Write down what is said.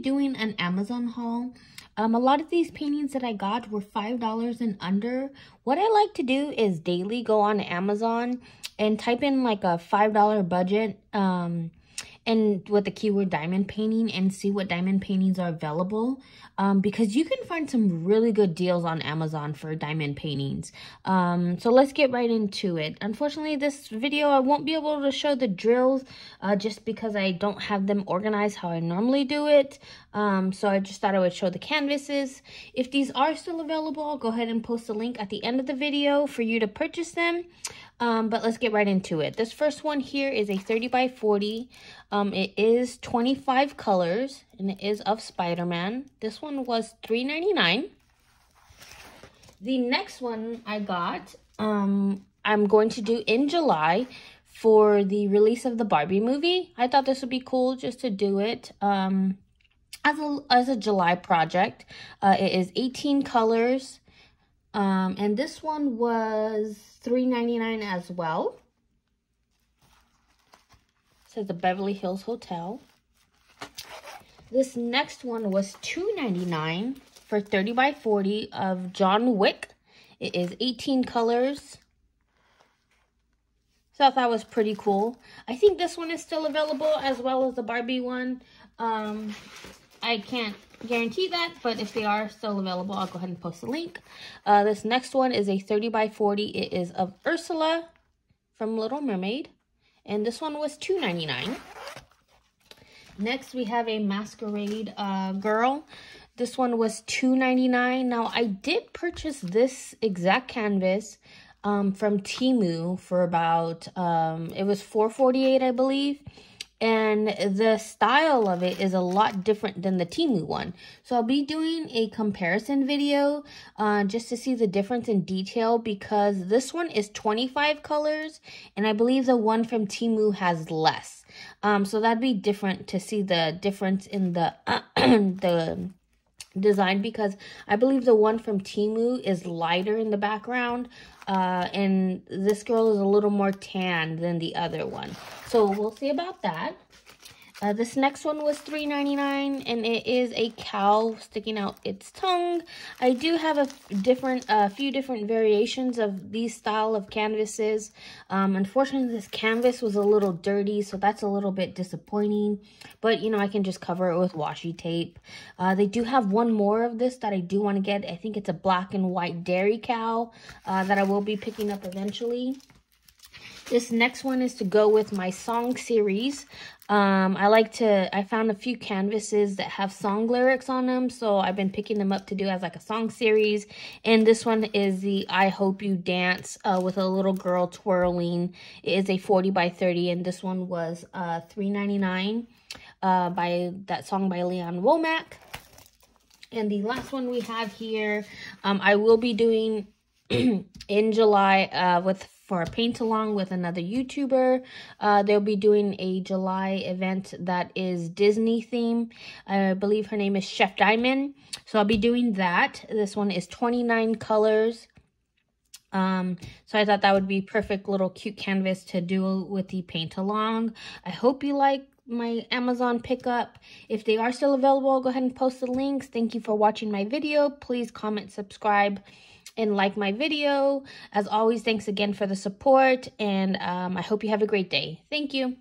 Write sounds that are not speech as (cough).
doing an Amazon haul. Um, a lot of these paintings that I got were $5 and under. What I like to do is daily go on Amazon and type in like a $5 budget um, and with the keyword diamond painting and see what diamond paintings are available um, because you can find some really good deals on Amazon for diamond paintings. Um, so let's get right into it. Unfortunately, this video I won't be able to show the drills uh, just because I don't have them organized how I normally do it. Um, so I just thought I would show the canvases. If these are still available, I'll go ahead and post a link at the end of the video for you to purchase them. Um, but let's get right into it. This first one here is a 30 by 40. Um, it is 25 colors and it is of Spider-Man. This one was $3.99. The next one I got, um, I'm going to do in July for the release of the Barbie movie. I thought this would be cool just to do it. Um, as a, as a July project. Uh, it is 18 colors. Um, and this one was $3.99 as well. It says the Beverly Hills Hotel. This next one was $2.99 for 30 by 40 of John Wick. It is 18 colors. So I thought was pretty cool. I think this one is still available as well as the Barbie one. Um, I can't guarantee that, but if they are still available, I'll go ahead and post a link. Uh, this next one is a 30 by 40. It is of Ursula from Little Mermaid. And this one was $2.99. Next, we have a Masquerade uh, Girl. This one was $2.99. Now, I did purchase this exact canvas um, from Temu for about, um, it was $4.48, I believe and the style of it is a lot different than the Temu one. So I'll be doing a comparison video uh, just to see the difference in detail because this one is 25 colors and I believe the one from Temu has less. Um, so that'd be different to see the difference in the (clears throat) the design because I believe the one from Temu is lighter in the background uh, and this girl is a little more tan than the other one. So we'll see about that. Uh, this next one was $3.99 and it is a cow sticking out its tongue. I do have a different, a few different variations of these style of canvases. Um, unfortunately, this canvas was a little dirty, so that's a little bit disappointing. But, you know, I can just cover it with washi tape. Uh, they do have one more of this that I do want to get. I think it's a black and white dairy cow uh, that I will be picking up eventually. This next one is to go with my song series. Um, I like to, I found a few canvases that have song lyrics on them, so I've been picking them up to do as like a song series. And this one is the I Hope You Dance uh, with a little girl twirling. It is a 40 by 30, and this one was uh, $3.99 uh, by that song by Lee Ann Womack. And the last one we have here, um, I will be doing (clears throat) in July uh, with for a paint along with another YouTuber. Uh, they'll be doing a July event that is Disney theme. I believe her name is Chef Diamond. So I'll be doing that. This one is 29 colors. Um, so I thought that would be perfect little cute canvas to do with the paint along. I hope you like my Amazon pickup. If they are still available, go ahead and post the links. Thank you for watching my video. Please comment, subscribe, and like my video. As always, thanks again for the support, and um, I hope you have a great day. Thank you.